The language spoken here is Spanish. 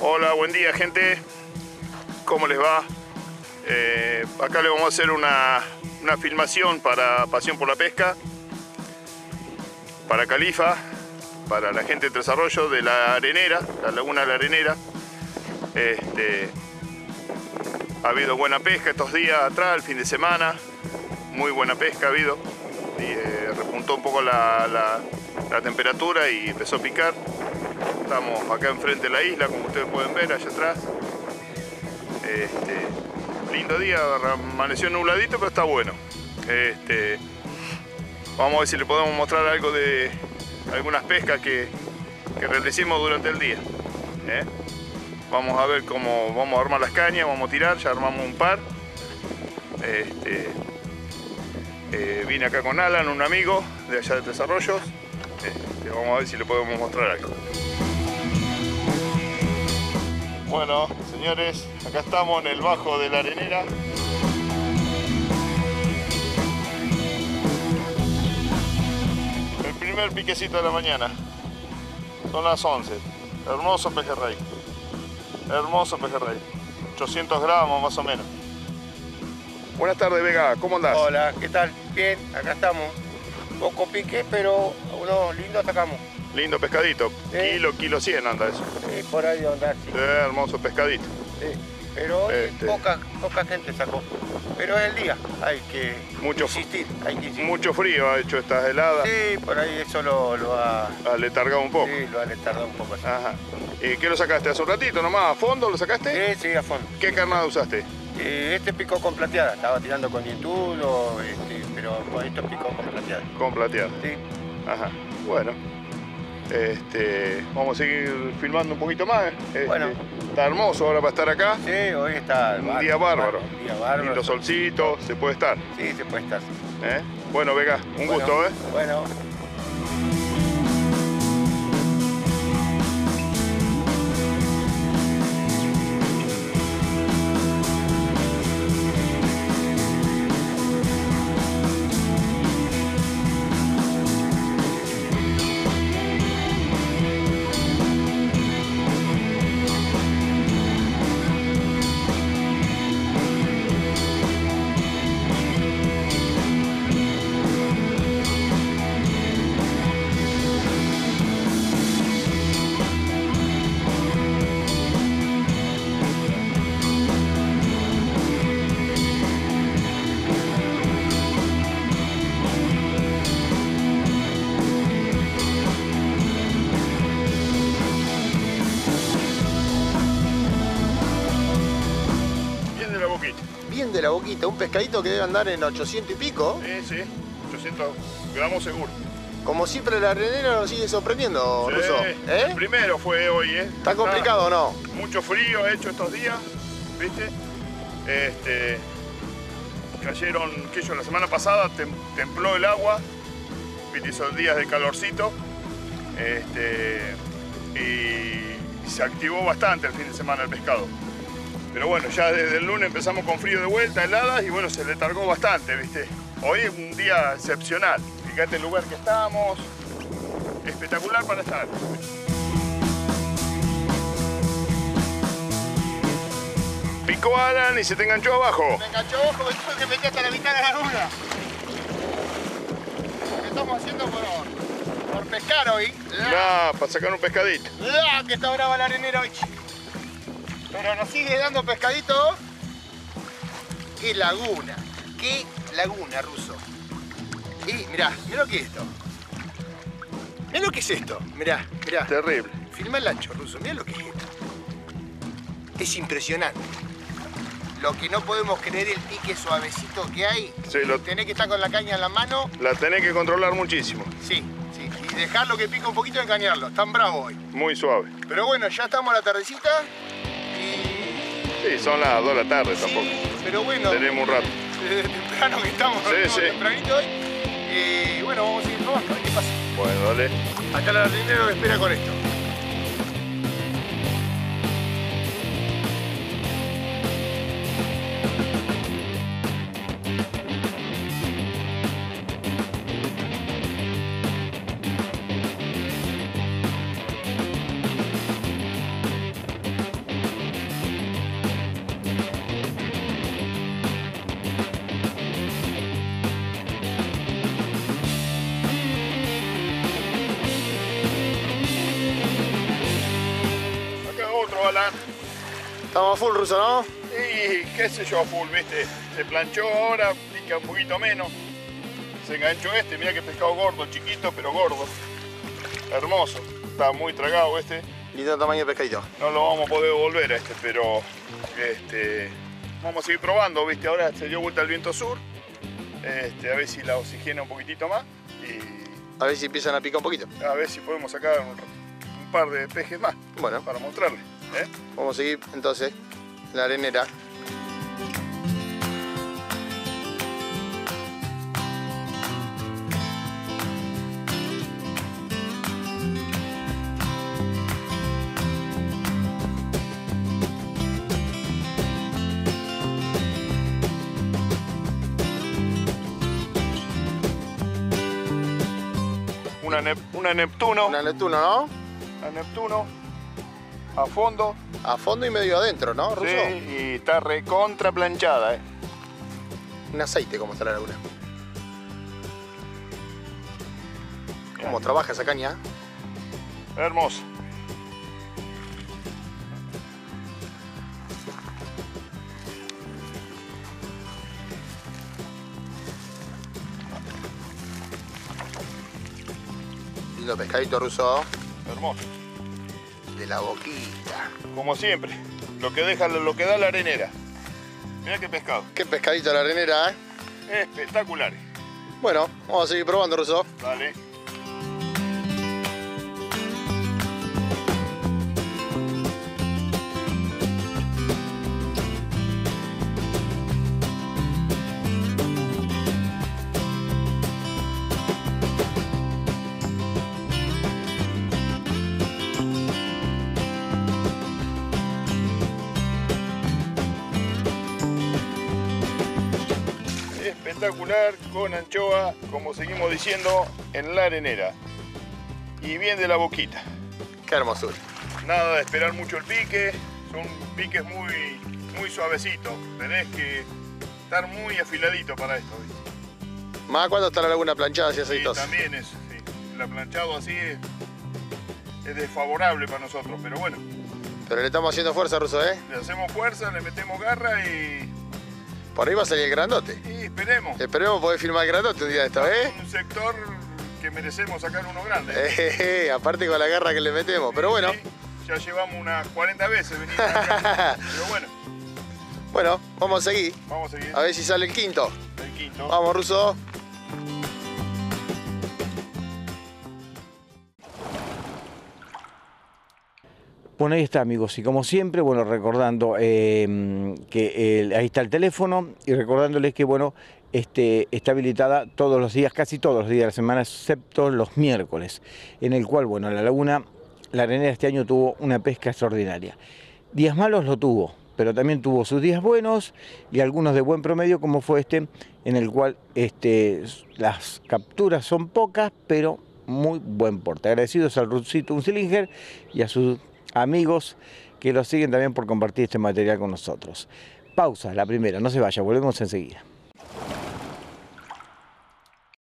Hola, buen día gente. ¿Cómo les va? Eh, acá le vamos a hacer una, una filmación para Pasión por la Pesca, para Califa, para la gente de Tres Arroyos, de la Arenera, la Laguna de la Arenera. Este, ha habido buena pesca estos días atrás, el fin de semana. Muy buena pesca ha habido. Y, eh, repuntó un poco la, la- la temperatura y empezó a picar. Estamos acá enfrente de la isla, como ustedes pueden ver, allá atrás. Este, lindo día, amaneció nubladito, pero está bueno. Este, vamos a ver si le podemos mostrar algo de algunas pescas que, que realicimos durante el día. ¿eh? Vamos a ver cómo vamos a armar las cañas, vamos a tirar, ya armamos un par. Este, eh, vine acá con Alan, un amigo de allá de Tres Arroyos. Vamos a ver si le podemos mostrar algo. Bueno, señores, acá estamos en el bajo de la arenera. El primer piquecito de la mañana. Son las 11. Hermoso pejerrey. Hermoso pejerrey. 800 gramos más o menos. Buenas tardes, Vega. ¿Cómo andás? Hola, ¿qué tal? Bien, acá estamos. Poco pique, pero unos lindos sacamos. Lindo pescadito. Sí. Kilo, kilo 100 anda eso. Eh, por ahí de andar, sí. Sí, hermoso pescadito. sí. Pero hoy Este. poca, poca gente sacó. Pero es el día, hay que Mucho- insistir, hay que insistir. Mucho frío ha hecho estas heladas. Sí, por ahí eso lo, lo ha, Ha letargado un poco. sí, lo ha tardado un poco. así. Ajá. ¿Y qué lo sacaste? ¿Hace un ratito nomás? ¿A fondo lo sacaste? Sí, sí, a fondo. ¿Qué carnada usaste? Eh, este picó con plateada, estaba tirando con dientudo, este, pero con esto picó con plateada. Con plateado. Sí, Ajá. Bueno. Este, vamos a seguir filmando un poquito más. Este, Bueno. Está hermoso ahora para estar acá. sí, hoy está Un día bárbaro. Un día bárbaro. Lindo solcito, se puede estar. Sí, se puede estar. ¿eh? Bueno, Vega, un Bueno, gusto, ¿eh? Bueno. Bien de la boquita, un pescadito que debe andar en 800 y pico. Sí, sí. 800 gramos seguro. Como siempre la arenera nos sigue sorprendiendo, Sí, Ruso. El ¿Eh? primero fue hoy, ¿eh? ¿Está complicado o no? Mucho frío hecho estos días, ¿viste? Este, cayeron, que yo, la semana pasada tem- templó el agua, ¿viste? Esos días de calorcito, este, y se activó bastante el fin de semana el pescado. Pero bueno, ya desde el lunes empezamos con frío de vuelta, heladas, y bueno, se letargó bastante, ¿viste? Hoy es un día excepcional. Fíjate el lugar que estamos, espectacular para estar. Picó Alan y se te enganchó abajo. Me enganchó ojo, me tuve que meter hasta la mitad de la laguna. Lo que estamos haciendo por, por pescar hoy. Nah, para sacar un pescadito. ¡Ah, que está brava la arenera hoy! Pero nos sigue dando pescadito. ¡Qué laguna! ¡Qué laguna, ruso! Y mirá, mirá lo que es esto. Mirá lo que es esto. Mirá, mirá. Terrible. Filma el ancho, ruso. Mirá lo que es esto. Es impresionante. Lo que no podemos creer el pique suavecito que hay. Sí, lo- Tenés que estar con la caña en la mano. La tenés que controlar muchísimo. Sí, sí. Y dejarlo que pique un poquito y engañarlo. Están bravo hoy. Muy suave. Pero bueno, ya estamos a la tardecita. Sí, son las 2 de la tarde tampoco. Pero bueno, Tenemos un rato. desde temprano que estamos, Sí, sí. tempranito hoy. Y bueno, vamos a seguir probando, a ver qué pasa. Bueno, dale. Acá la me espera con esto. Estamos a full, Ruso, ¿no? Y qué sé yo, full, viste. Se planchó ahora, pica un poquito menos. Se enganchó este, mira que pescado gordo, chiquito pero gordo. Hermoso. Está muy tragado este. Lindo tamaño de pescadito. No lo vamos a poder devolver a este, pero este, vamos a seguir probando, viste. Ahora se dio vuelta el viento sur. Este, a ver si la oxigena un poquitito más. Y A ver si empiezan a picar un poquito. a ver si podemos sacar un, un par de pejes más Bueno, para mostrarle. ¿Eh? vamos a seguir entonces la arenera. Una, Nep- una Neptuno, Una Neptuno, ¿no? Neptuno a fondo. A fondo y medio adentro, ¿no, Ruso? Sí, y está recontra planchada. ¿eh? Un aceite como está la laguna. ¿Cómo trabaja esa caña? Hermoso. Lindo pescadito ruso Hermoso. De la boquita. Como siempre, lo que deja lo que da la arenera. Mira qué pescado. Qué pescadito la arenera, ¿eh? Espectaculares. Bueno, vamos a seguir probando, Ruso. Dale. Espectacular con anchoa, como seguimos diciendo, en la arenera. Y bien de la boquita. Qué hermosura. Nada de esperar mucho el pique, son piques muy, muy suavecitos. Tenés que estar muy afiladito para esto. ¿viste? Más cuando está la laguna planchada y Sí, aceitosa. también es, sí, el aplanchado así es, es desfavorable para nosotros, pero bueno, Pero le estamos haciendo fuerza, Ruso, ¿eh? le hacemos fuerza, le metemos garra y, Por ahí va a salir el grandote. y esperemos. Esperemos poder filmar el grandote un día de esto, ¿eh? Un sector que merecemos sacar uno grande. Eh, aparte con la garra que le metemos. Pero bueno, Sí, ya llevamos unas 40 veces venir acá, pero bueno, bueno, vamos a seguir. vamos a seguir. A ver si sale el quinto. El quinto. Vamos, Ruso. Bueno, ahí está, amigos. Y como siempre, bueno, recordando eh, que ahí está el teléfono y recordándoles que, bueno, este, está habilitada todos los días, casi todos los días de la semana, excepto los miércoles, en el cual, bueno, la laguna, la arenera este año tuvo una pesca extraordinaria. Días malos lo tuvo, pero también tuvo sus días buenos y algunos de buen promedio, como fue este, en el cual este, las capturas son pocas, pero muy buen porte. Agradecidos al Rucito Unsilinger y a sus amigos que lo siguen también por compartir este material con nosotros. Pausa, la primera, no se vaya, volvemos enseguida.